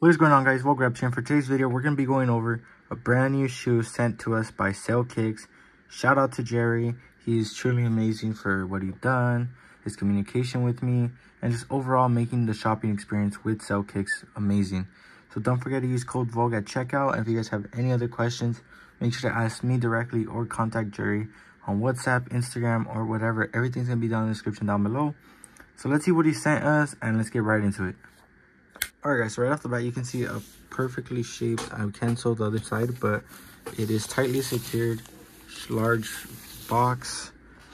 What is going on guys, Well Grab Champ. For today's video, we're going to be going over a brand new shoe sent to us by Sail Kicks. Shout out to Jerry. He's truly amazing for what he's done, his communication with me, and just overall making the shopping experience with Sail Kicks amazing. So don't forget to use code VOGUE at checkout. And if you guys have any other questions, make sure to ask me directly or contact Jerry on WhatsApp, Instagram, or whatever. Everything's going to be down in the description down below. So let's see what he sent us and let's get right into it. Alright guys, so right off the bat you can see a perfectly shaped, I canceled the other side, but it is tightly secured, large box.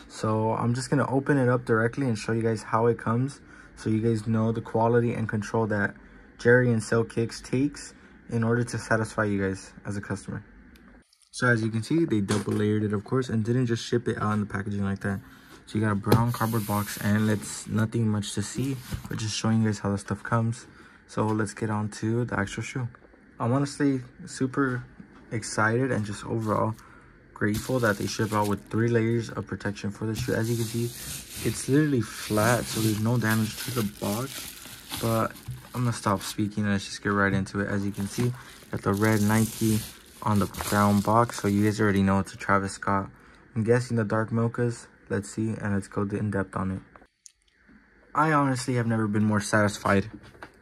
So I'm just going to open it up directly and show you guys how it comes. So you guys know the quality and control that Jerry and Sail Kicks takes in order to satisfy you guys as a customer. So as you can see, they double layered it of course and didn't just ship it out in the packaging like that. So you got a brown cardboard box and it's nothing much to see, but just showing you guys how the stuff comes. So let's get on to the actual shoe. I'm honestly super excited and just overall grateful that they ship out with three layers of protection for the shoe. As you can see, it's literally flat, so there's no damage to the box. But I'm gonna stop speaking and let's just get right into it. As you can see, got the red Nike on the brown box, so you guys already know it's a Travis Scott. I'm guessing the dark mochas. Let's see, and let's go in depth on it. I honestly have never been more satisfied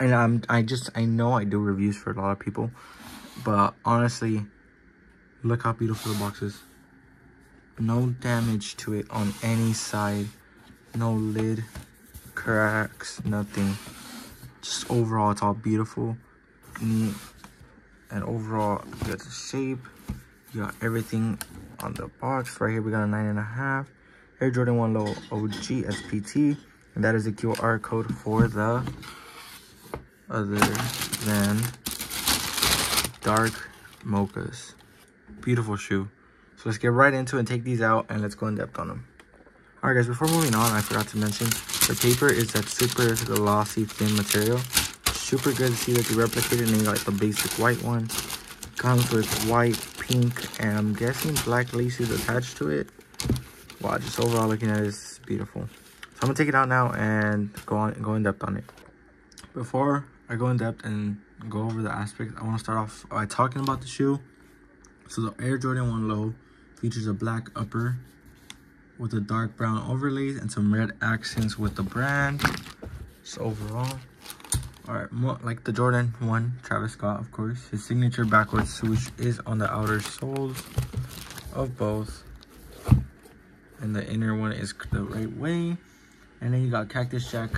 and I'm I just I know I do reviews for a lot of people, but honestly, look how beautiful the box is. No damage to it on any side, no lid, cracks, nothing. Just overall, it's all beautiful, neat, and overall, you got the shape. You got everything on the box. Right here, we got a nine and a half. Air Jordan 1 Low OG SPT. And that is a QR code for the other than dark mochas. Beautiful shoe. So let's get right into it and take these out and let's go in depth on them. Alright guys, before moving on, I forgot to mention, the paper is that super glossy thin material. Super good to see that they replicated and they got the basic white one. Comes with white, pink, and I'm guessing black laces attached to it. Wow, just overall looking at it is beautiful. So I'm gonna take it out now and go on go in depth on it. Before I go in depth and go over the aspects, I want to start off by talking about the shoe. So the Air Jordan 1 Low features a black upper with a dark brown overlays and some red accents with the brand. So overall, all right, more like the Jordan 1 Travis Scott, of course. His signature backwards swoosh is on the outer soles of both. And the inner one is the right way. And then you got Cactus Jack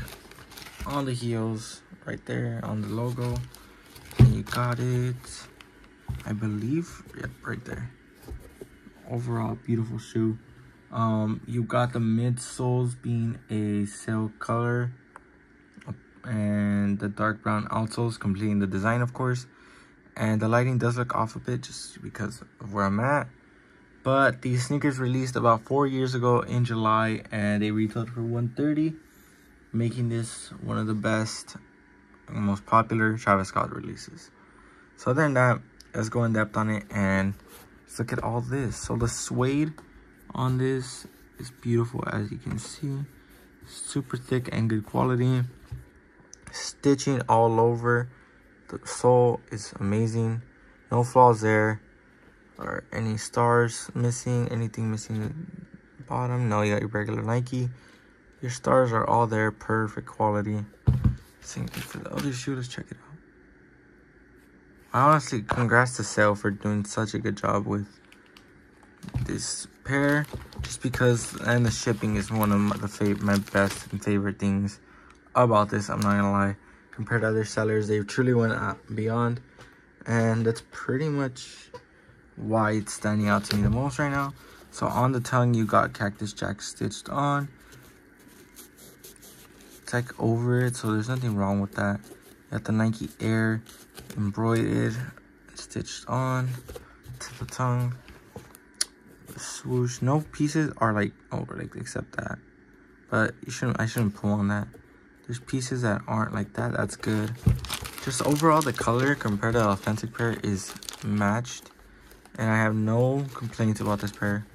on the heels right there on the logo. And you got it i believe. Yep right there. Overall beautiful shoe. Um you got the midsoles being a silk color. And the dark brown outsoles completing the design of course. And the lighting does look off a bit just because of where i'm at. But these sneakers released about four years ago in july and they retailed for 130 making this one of the best most popular Travis Scott releases. So other than that, let's go in depth on it and let's look at all this. So the suede on this is beautiful as you can see. Super thick and good quality. Stitching all over. The sole is amazing. No flaws there. Or any stars missing. Anything missing the bottom. No, you got your regular Nike. Your stars are all there. Perfect quality. Same thing for the other shoe. Let's check it out. I honestly, congrats to Sail for doing such a good job with this pair. Just because, and the shipping is one of my, the my best and favorite things about this. I'm not gonna lie. Compared to other sellers, they truly went uh, beyond. And that's pretty much why it's standing out to me the most right now. So on the tongue, you got Cactus Jack stitched on like over it, so there's nothing wrong with that. Got the Nike Air embroidered, stitched on to the tongue. Swoosh. No pieces are like over, like except that. But you shouldn't. I shouldn't pull on that. There's pieces that aren't like that. That's good. Just overall, the color compared to the authentic pair is matched, and I have no complaints about this pair.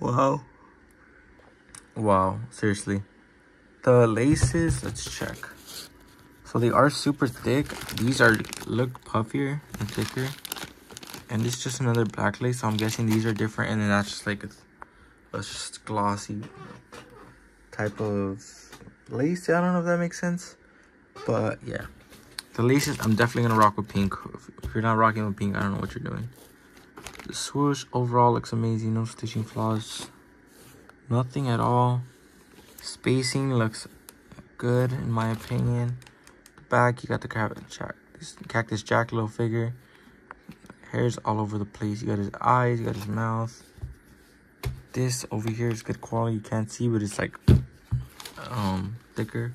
Wow. Wow, seriously. The laces, let's check. So they are super thick. These are look puffier and thicker. And this is just another black lace. So I'm guessing these are different. And then that's just like a, a just glossy type of lace. I don't know if that makes sense. But yeah. The laces, I'm definitely going to rock with pink. If you're not rocking with pink, I don't know what you're doing. The swoosh overall looks amazing. No stitching flaws. Nothing at all. Spacing looks good in my opinion. Back, you got the Cactus Jack little figure. Hairs all over the place. You got his eyes, you got his mouth. This over here is good quality. You can't see, but it's like um thicker.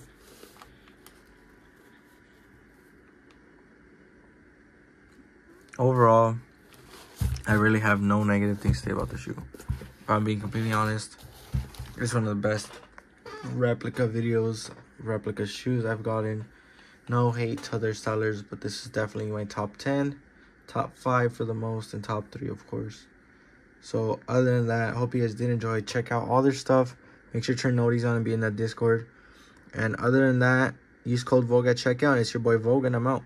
Overall, I really have no negative things to say about the shoe. If I'm being completely honest, it's one of the best replica videos, replica shoes I've gotten. No hate to other sellers, but this is definitely my top 10. Top 5 for the most, and top 3, of course. So, other than that, hope you guys did enjoy. Check out all their stuff. Make sure to turn notice on and be in that Discord. And other than that, use code Vogue at checkout. It's your boy Vogue, and I'm out.